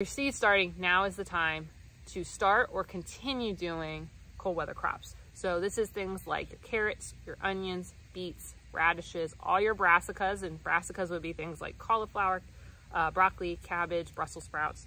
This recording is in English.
Your seed starting, now is the time to start or continue doing cold weather crops. So this is things like your carrots, your onions, beets, radishes, all your brassicas, and brassicas would be things like cauliflower, uh, broccoli, cabbage, Brussels sprouts.